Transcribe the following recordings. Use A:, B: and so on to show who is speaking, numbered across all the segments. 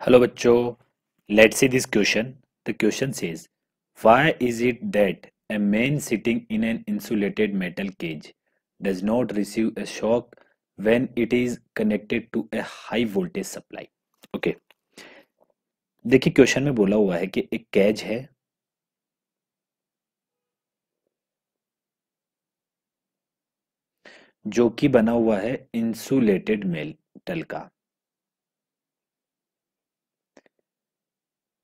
A: Hello बच्चों. Let see this question the question says why is it that a man sitting in an insulated metal cage does not receive a shock when it is connected to a high voltage supply okay देखिए question में बोला हुआ है कि एक cage है। जो कि बना हुआ है इंसुलेटेड मेटल का।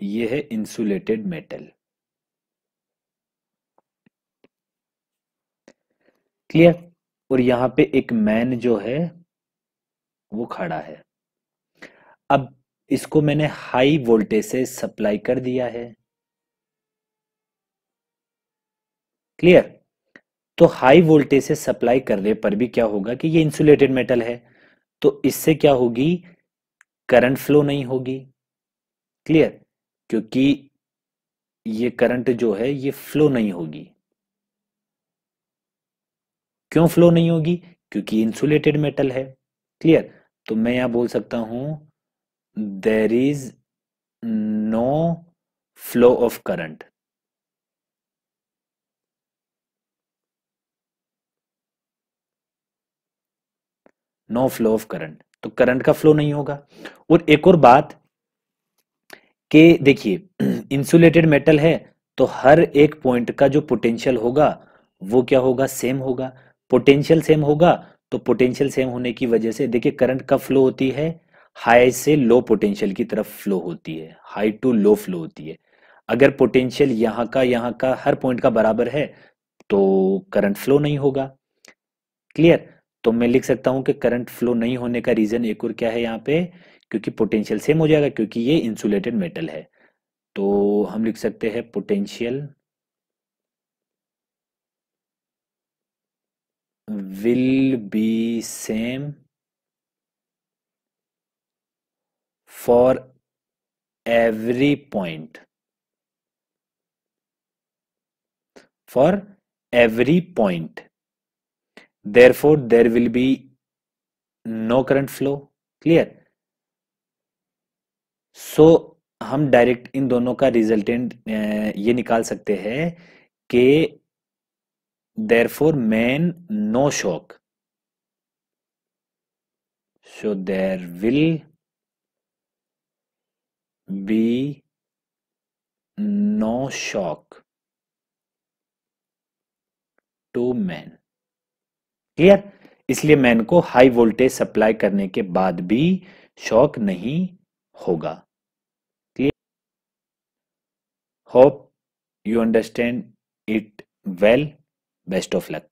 A: ये है इंसुलेटेड मेटल क्लियर और यहाँ पे एक मैन जो है, वो खड़ा है। अब इसको मैंने हाई वोल्टेज से सप्लाई कर दिया है। क्लियर तो हाई वोल्टेज से सप्लाई करने पर भी क्या होगा कि ये इंसुलेटेड मेटल है। तो इससे क्या होगी? करंट फ्लो नहीं होगी। क्लियर क्योंकि ये करंट जो है, ये फ्लो नहीं होगी। क्यों फ्लो नहीं होगी? क्योंकि इंसुलेटेड मेटल है। क्लियर तो मैं यहाँ बोल सकता हूँ there is no flow of current no flow of current तो करंट का फ्लो नहीं होगा। और एक और बात कि देखिए इंसुलेटेड मेटल है तो हर एक पॉइंट का जो पोटेंशियल होगा, वो क्या होगा? सेम होगा। पोटेंशियल सेम होगा तो पोटेंशियल सेम होने की वजह से देखिए करंट कब फ्लो होती है? हाई से लो पोटेंशियल की तरफ़ फ्लो होती है। हाई टू लो फ्लो होती है। अगर पोटेंशियल यहाँ का यहाँ का, हर पॉइंट का बराबर है तो करंट फ्लो नहीं होगा। क्लियर तो मैं लिख सकता हूँ कि करंट फ्लो नहीं होने का रीजन एक और क्या है यहाँ पे? क्योंकि पोटेंशियल सेम हो जाएगा क्योंकि ये इंसुलेटेड मेटल है। तो हम लिख सकते हैं potential will be same for every point for every point therefore there will be no current flow clear so so, हम डायरेक्ट इन दोनों का रिजल्टेंट ये निकाल सकते हैं कि therefore man no shock so there will be no shock to man clear इसलिए मैन को हाई वोल्टेज सप्लाई करने के बाद भी शॉक नहीं होगा। Hope you understand it well. Best of luck.